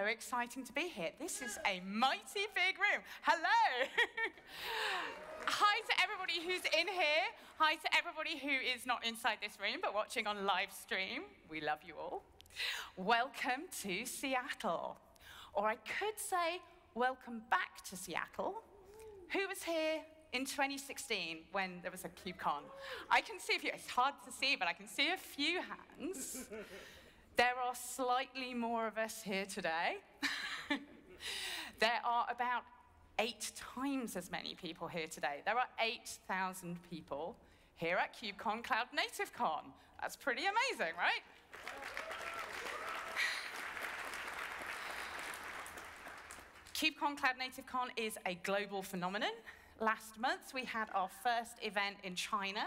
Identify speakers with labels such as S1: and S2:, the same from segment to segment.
S1: so exciting to be here. This is a mighty big room. Hello. Hi to everybody who's in here. Hi to everybody who is not inside this room but watching on live stream. We love you all. Welcome to Seattle. Or I could say, welcome back to Seattle. Who was here in 2016 when there was a KubeCon? I can see a few, it's hard to see, but I can see a few hands. There are slightly more of us here today. there are about eight times as many people here today. There are 8,000 people here at KubeCon Cloud Native Con. That's pretty amazing, right? KubeCon Cloud Native Con is a global phenomenon. Last month, we had our first event in China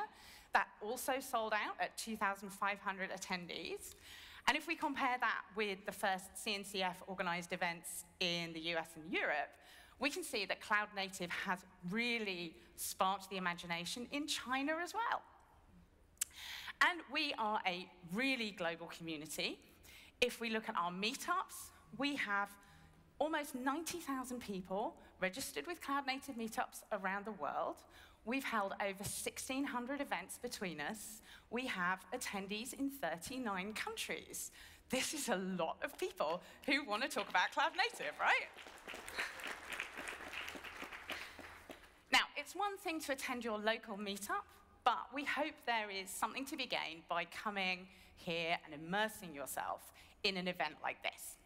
S1: that also sold out at 2,500 attendees. And if we compare that with the first CNCF organized events in the US and Europe, we can see that cloud native has really sparked the imagination in China as well. And we are a really global community. If we look at our meetups, we have almost 90,000 people registered with Cloud Native meetups around the world. We've held over 1,600 events between us. We have attendees in 39 countries. This is a lot of people who want to talk about Cloud Native, right? Now, it's one thing to attend your local meetup, but we hope there is something to be gained by coming here and immersing yourself in an event like this.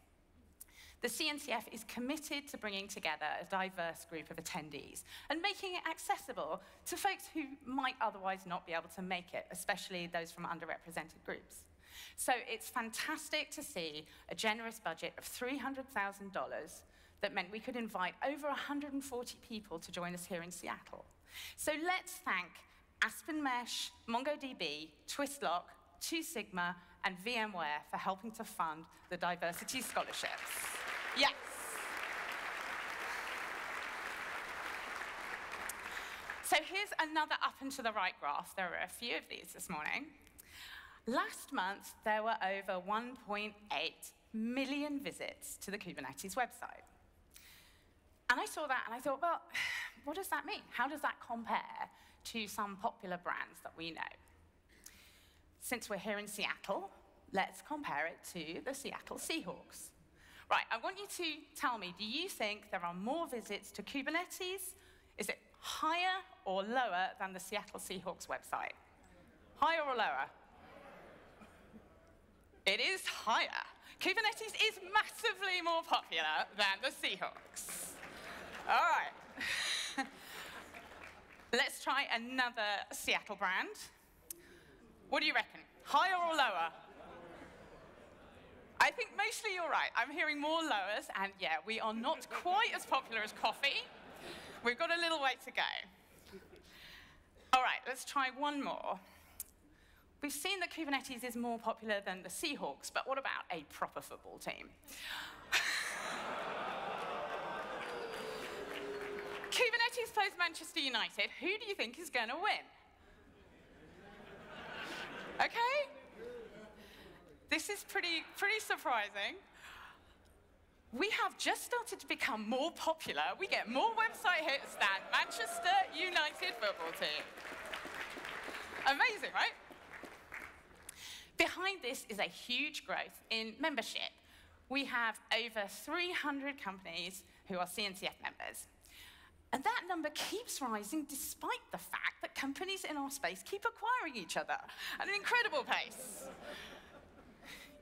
S1: The CNCF is committed to bringing together a diverse group of attendees and making it accessible to folks who might otherwise not be able to make it, especially those from underrepresented groups. So it's fantastic to see a generous budget of $300,000 that meant we could invite over 140 people to join us here in Seattle. So let's thank Aspen Mesh, MongoDB, Twistlock, Two Sigma, and VMware for helping to fund the diversity scholarships. Yes. So here's another up and to the right graph. There are a few of these this morning. Last month, there were over 1.8 million visits to the Kubernetes website. And I saw that and I thought, well, what does that mean? How does that compare to some popular brands that we know? Since we're here in Seattle, let's compare it to the Seattle Seahawks. Right, I want you to tell me, do you think there are more visits to Kubernetes? Is it higher or lower than the Seattle Seahawks website? Higher or lower? It is higher. Kubernetes is massively more popular than the Seahawks. All right. Let's try another Seattle brand. What do you reckon? Higher or lower? I think mostly you're right. I'm hearing more lowers, and yeah, we are not quite as popular as coffee. We've got a little way to go. All right, let's try one more. We've seen that Kubernetes is more popular than the Seahawks, but what about a proper football team? Kubernetes plays Manchester United. Who do you think is going to win? Okay? This is pretty, pretty surprising. We have just started to become more popular. We get more website hits than Manchester United football team. Amazing, right? Behind this is a huge growth in membership. We have over 300 companies who are CNCF members. And that number keeps rising despite the fact that companies in our space keep acquiring each other at an incredible pace.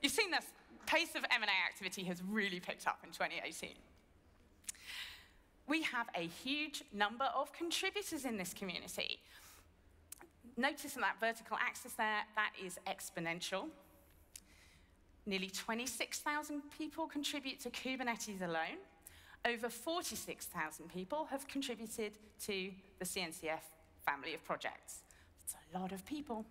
S1: You've seen this pace of M&A activity has really picked up in 2018. We have a huge number of contributors in this community. Notice in that vertical axis there, that is exponential. Nearly 26,000 people contribute to Kubernetes alone. Over 46,000 people have contributed to the CNCF family of projects. It's a lot of people.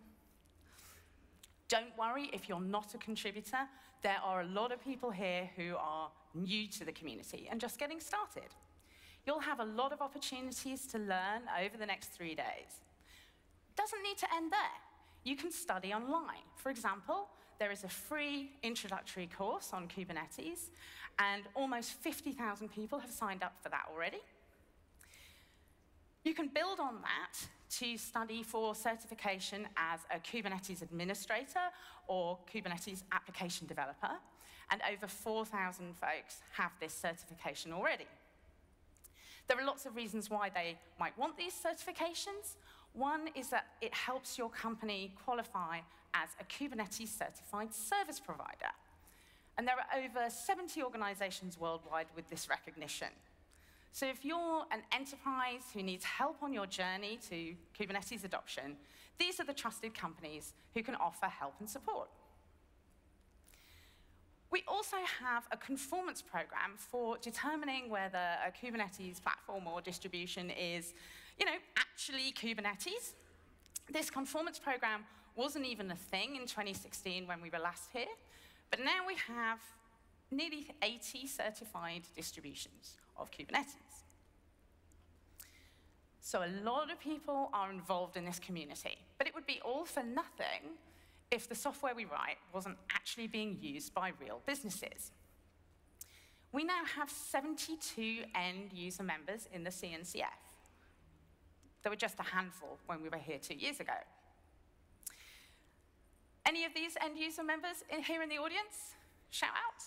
S1: Don't worry if you're not a contributor. There are a lot of people here who are new to the community and just getting started. You'll have a lot of opportunities to learn over the next three days. Doesn't need to end there. You can study online. For example, there is a free introductory course on Kubernetes, and almost 50,000 people have signed up for that already. You can build on that to study for certification as a Kubernetes administrator or Kubernetes application developer, and over 4,000 folks have this certification already. There are lots of reasons why they might want these certifications. One is that it helps your company qualify as a Kubernetes certified service provider. And there are over 70 organizations worldwide with this recognition. So if you're an enterprise who needs help on your journey to Kubernetes adoption, these are the trusted companies who can offer help and support. We also have a conformance program for determining whether a Kubernetes platform or distribution is, you know, actually Kubernetes. This conformance program wasn't even a thing in 2016 when we were last here, but now we have nearly 80 certified distributions of Kubernetes. So a lot of people are involved in this community, but it would be all for nothing if the software we write wasn't actually being used by real businesses. We now have 72 end user members in the CNCF. There were just a handful when we were here two years ago. Any of these end user members in, here in the audience? Shout out.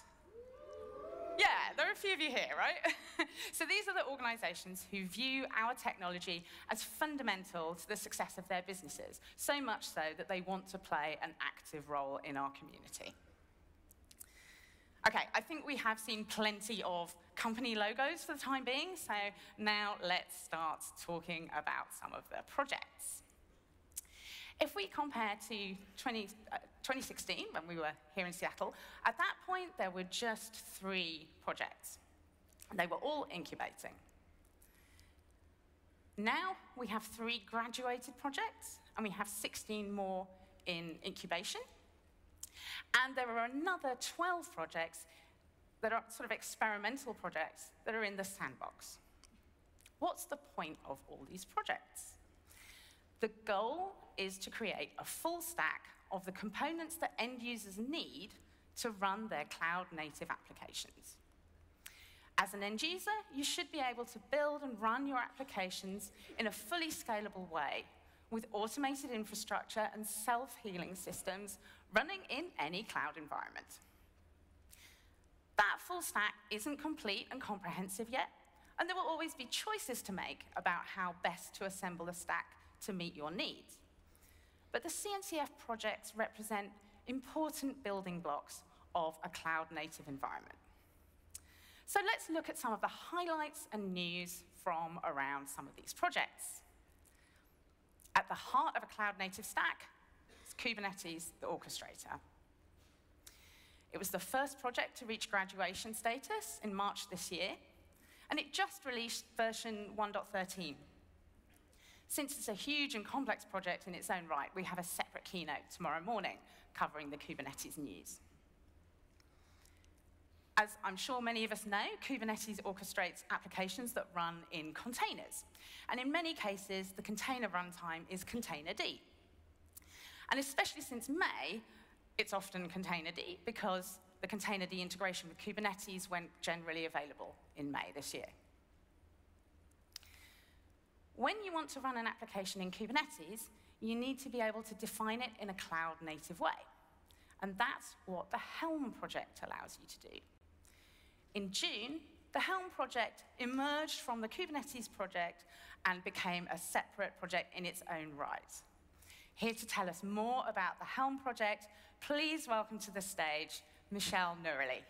S1: There are a few of you here, right? so these are the organizations who view our technology as fundamental to the success of their businesses, so much so that they want to play an active role in our community. Okay, I think we have seen plenty of company logos for the time being, so now let's start talking about some of the projects. If we compare to 20, uh, 2016, when we were here in Seattle, at that point there were just three projects. They were all incubating. Now we have three graduated projects, and we have 16 more in incubation. And there are another 12 projects that are sort of experimental projects that are in the sandbox. What's the point of all these projects? The goal is to create a full stack of the components that end users need to run their cloud native applications. As an end user, you should be able to build and run your applications in a fully scalable way with automated infrastructure and self-healing systems running in any cloud environment. That full stack isn't complete and comprehensive yet, and there will always be choices to make about how best to assemble a stack to meet your needs. But the CNCF projects represent important building blocks of a cloud-native environment. So let's look at some of the highlights and news from around some of these projects. At the heart of a cloud-native stack is Kubernetes, the orchestrator. It was the first project to reach graduation status in March this year, and it just released version 1.13. Since it's a huge and complex project in its own right, we have a separate keynote tomorrow morning covering the Kubernetes news. As I'm sure many of us know, Kubernetes orchestrates applications that run in containers. And in many cases, the container runtime is containerd. And especially since May, it's often containerd because the containerd integration with Kubernetes went generally available in May this year. When you want to run an application in Kubernetes, you need to be able to define it in a cloud-native way. And that's what the Helm project allows you to do. In June, the Helm project emerged from the Kubernetes project and became a separate project in its own right. Here to tell us more about the Helm project, please welcome to the stage Michelle Noorali.